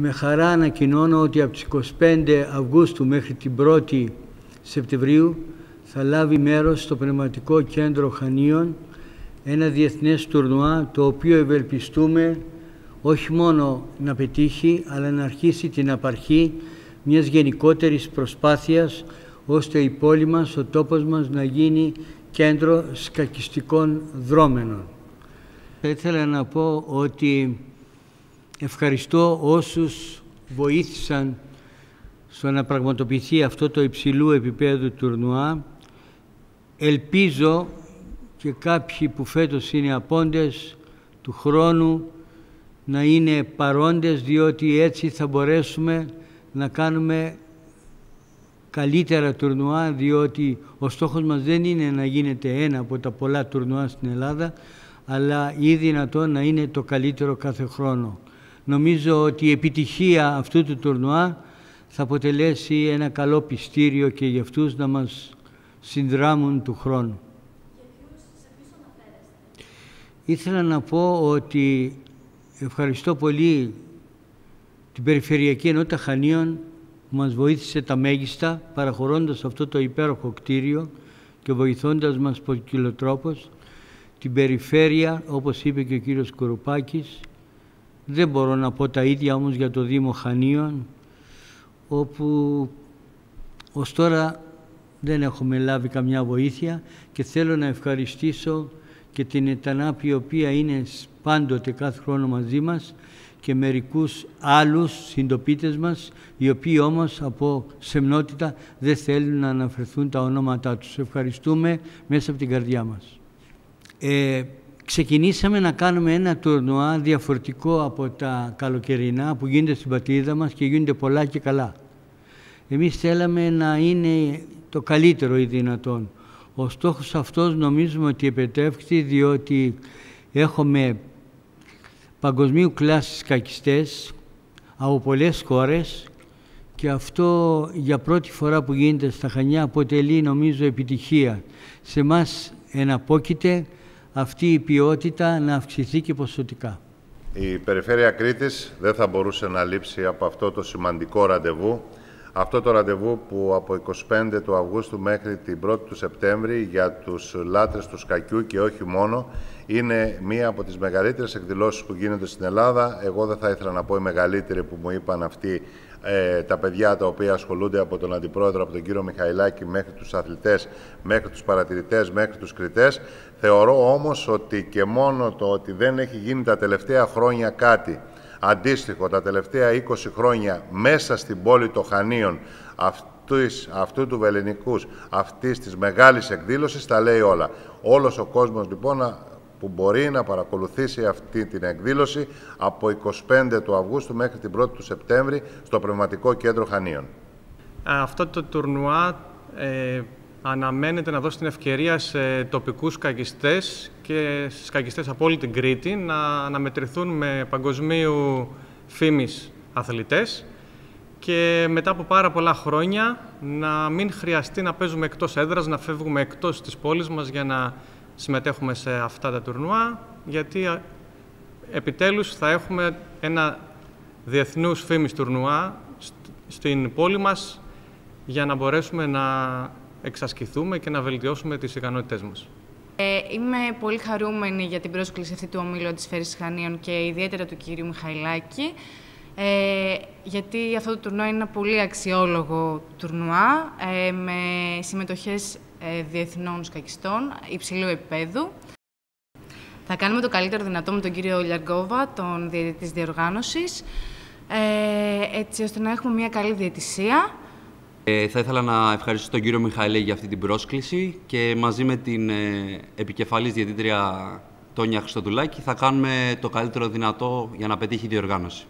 Με χαρά ανακοινώνω ότι από τις 25 Αυγούστου μέχρι την 1η Σεπτεμβρίου θα λάβει μέρος στο Πνευματικό Κέντρο Χανίων ένα διεθνές τουρνουά το οποίο ευελπιστούμε όχι μόνο να πετύχει αλλά να αρχίσει την απαρχή μιας γενικότερης προσπάθειας ώστε η πόλη μας, ο τόπος μας να γίνει κέντρο σκακιστικών δρόμενων. Θα ήθελα να πω ότι ευχαριστώ όσους βοήθησαν στο να πραγματοποιηθεί αυτό το υψηλού επίπεδου τουρνουά. Ελπίζω και κάποιοι που φέτος είναι απόντες του χρόνου να είναι παρόντες διότι έτσι θα μπορέσουμε να κάνουμε καλύτερα τουρνουά διότι ο στόχος μας δεν είναι να γίνεται ένα από τα πολλά τουρνουά στην Ελλάδα αλλά ή δυνατόν να είναι το καλύτερο κάθε χρόνο. Νομίζω ότι η επιτυχία αυτού του τουρνουά θα αποτελέσει ένα καλό πιστήριο και για αυτούς να μας συνδράμουν του χρόνου. Ήθελα να πω ότι ευχαριστώ πολύ την Περιφερειακή Ενότητα Χανίων που μας βοήθησε τα μέγιστα παραχωρώντας αυτό το υπέροχο κτίριο και βοηθώντας μας ποικιλοτρόπως την περιφέρεια, όπως είπε και ο κύριος Κορουπάκης, δεν μπορώ να πω τα ίδια όμως για το Δήμο Χανίων, όπου ως τώρα δεν έχουμε λάβει καμιά βοήθεια και θέλω να ευχαριστήσω και την ΕΤΑΝΑΠ η οποία είναι πάντοτε κάθε χρόνο μαζί μας και μερικούς άλλους συντοπίτες μας οι οποίοι όμως από σεμνότητα δεν θέλουν να αναφερθούν τα ονόματά τους. Ευχαριστούμε μέσα από την καρδιά μας. Ε, ξεκινήσαμε να κάνουμε ένα τουρνουά διαφορετικό από τα καλοκαιρινά που γίνεται στην πατρίδα μας και γίνονται πολλά και καλά. Εμείς θέλαμε να είναι το καλύτερο ή δυνατόν. Ο στόχος αυτός νομίζουμε ότι επετεύχθη διότι έχουμε παγκοσμίου κλάσης κακιστές από πολλές χώρες και αυτό για πρώτη φορά που γίνεται στα Χανιά αποτελεί νομίζω επιτυχία. Σε μας εναπόκειται αυτή η ποιότητα να αυξηθεί και ποσοτικά. Η Περιφέρεια Κρήτης δεν θα μπορούσε να λείψει από αυτό το σημαντικό ραντεβού. Αυτό το ραντεβού που από 25 του Αυγούστου μέχρι την 1η του Σεπτέμβρη για τους λάτρες του σκακιού και όχι μόνο είναι μία από τις μεγαλύτερες εκδηλώσεις που γίνονται στην Ελλάδα. Εγώ δεν θα ήθελα να πω η μεγαλύτερη που μου είπαν αυτοί ε, τα παιδιά τα οποία ασχολούνται από τον Αντιπρόεδρο, από τον κύριο Μιχαηλάκη, μέχρι τους αθλητές, μέχρι τους παρατηρητές, μέχρι τους κριτές. Θεωρώ όμως ότι και μόνο το ότι δεν έχει γίνει τα τελευταία χρόνια κάτι αντίστοιχο τα τελευταία 20 χρόνια μέσα στην πόλη των Χανίων αυτής, αυτού του βεληνικούς, αυτής της μεγάλης εκδήλωσης, τα λέει όλα. Όλος ο κόσμος λοιπόν που μπορεί να παρακολουθήσει αυτή την εκδήλωση από 25 του Αυγούστου μέχρι την 1η του Σεπτέμβρη στο Πνευματικό Κέντρο Χανίων. Αυτό το τουρνουά ε, αναμένεται να δώσει την ευκαιρία σε τοπικούς καγιστές και σκακιστές από όλη την Κρήτη να αναμετρηθούν με παγκοσμίου φήμης αθλητές και μετά από πάρα πολλά χρόνια να μην χρειαστεί να παίζουμε εκτός έδρας, να φεύγουμε εκτός της πόλης μας για να συμμετέχουμε σε αυτά τα τουρνουά, γιατί επιτέλους θα έχουμε ένα διεθνούς φήμης τουρνουά στην πόλη μας για να μπορέσουμε να εξασκηθούμε και να βελτιώσουμε τις ικανότητές μας. Ε, είμαι πολύ χαρούμενη για την πρόσκληση αυτή του ομίλου της Φέρης Χανίων και ιδιαίτερα του κυρίου Μιχαηλάκη, ε, γιατί αυτό το τουρνουά είναι ένα πολύ αξιόλογο τουρνουά, ε, με συμμετοχές ε, διεθνών σκακιστών υψηλού επίπεδου. Θα κάνουμε το καλύτερο δυνατό με τον κύριο Λιαργκόβα, τον διαιτητή της διοργάνωσης, ε, έτσι ώστε να έχουμε μια καλή διαιτησία. Ε, θα ήθελα να ευχαριστήσω τον κύριο Μιχαηλέ για αυτή την πρόσκληση και μαζί με την ε, επικεφαλής διαιτήτρια Τόνια Χριστοδουλάκη θα κάνουμε το καλύτερο δυνατό για να πετύχει η διοργάνωση.